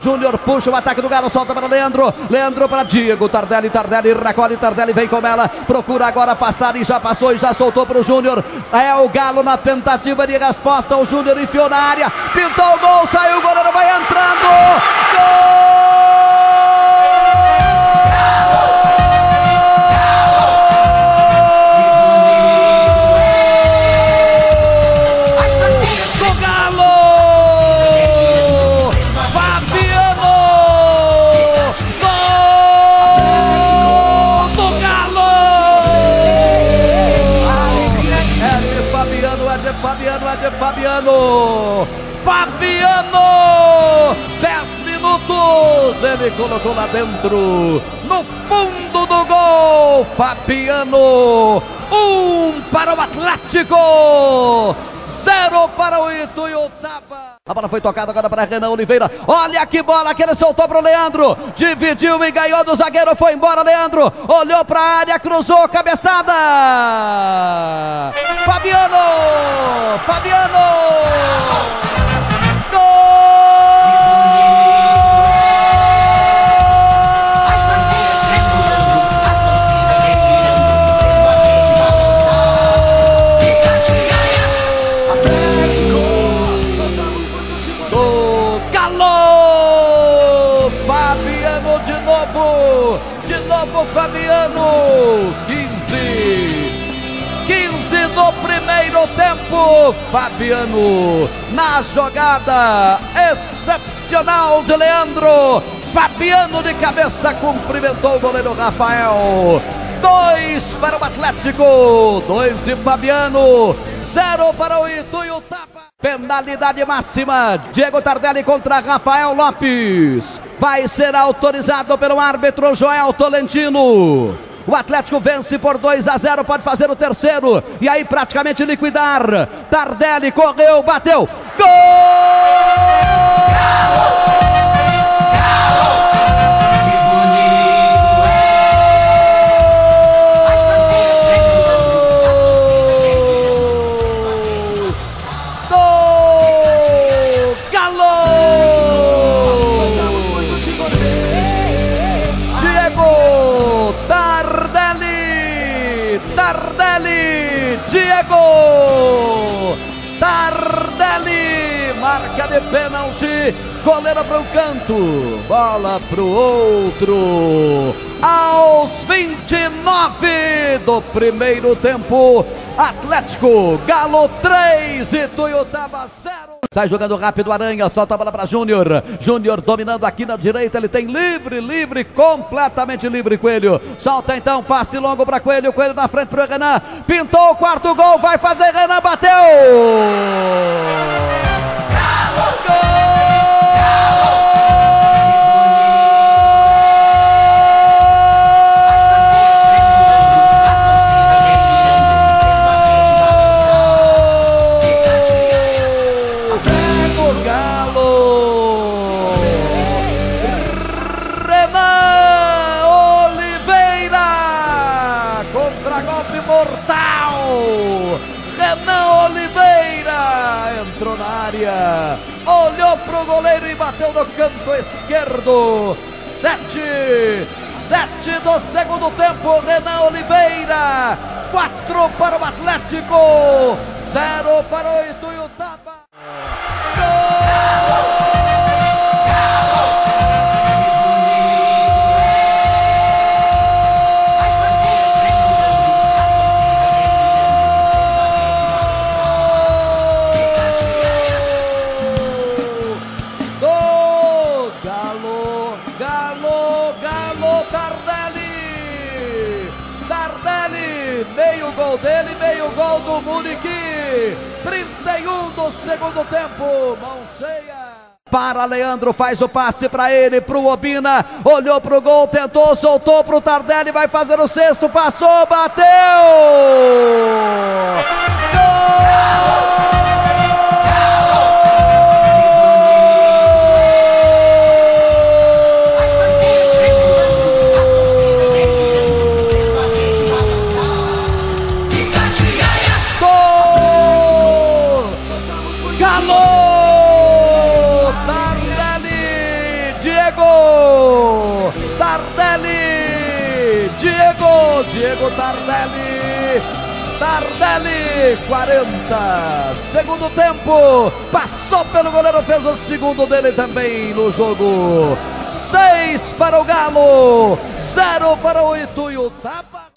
Júnior puxa o ataque do Galo, solta para Leandro. Leandro para Diego. Tardelli, Tardelli recolhe. Tardelli vem com ela. Procura agora passar e já passou e já soltou para o Júnior. É o Galo na tentativa de resposta. O Júnior enfiou na área. Pintou o gol, saiu o goleiro, vai entrando. Gol! Fabiano. Fabiano! 10 minutos. Ele colocou lá dentro. No fundo do gol. Fabiano. Um para o Atlético. Zero para o Ituiutaba. A bola foi tocada agora para Renan Oliveira. Olha que bola que ele soltou para o Leandro. Dividiu e ganhou do zagueiro. Foi embora, Leandro. Olhou para a área, cruzou, cabeçada. Fabiano! Fabiano! Novo Fabiano. 15. 15 do primeiro tempo. Fabiano na jogada excepcional de Leandro. Fabiano de cabeça cumprimentou o goleiro Rafael. Dois para o Atlético, dois de Fabiano, zero para o Ituiutaba. Penalidade máxima, Diego Tardelli contra Rafael Lopes. Vai ser autorizado pelo árbitro Joel Tolentino. O Atlético vence por 2 a 0, pode fazer o terceiro e aí praticamente liquidar. Tardelli correu, bateu. Gol! Diego Tardelli, marca de pênalti, goleiro para um canto, bola para o outro. Aos 29 do primeiro tempo, Atlético, Galo 3 e Toyotava 0. Sai jogando rápido Aranha, solta a bola para Júnior. Júnior dominando aqui na direita, ele tem livre, livre, completamente livre Coelho. Solta então, passe longo para Coelho, Coelho na frente para o Renan. Pintou o quarto gol, vai fazer Renan, bateu! Área. Olhou pro goleiro e bateu no canto esquerdo. Sete. Sete do segundo tempo. Renan Oliveira. Quatro para o Atlético. Zero para o Ituiutaba. Gol dele, meio gol do Munique. 31 do segundo tempo, mão cheia. Para Leandro, faz o passe para ele, para o Obina, olhou para o gol, tentou, soltou para o Tardelli, vai fazer o sexto, passou, bateu! Diego Tardelli, Tardelli, 40, segundo tempo, passou pelo goleiro, fez o segundo dele também no jogo, 6 para o Galo, 0 para o Ituiutaba.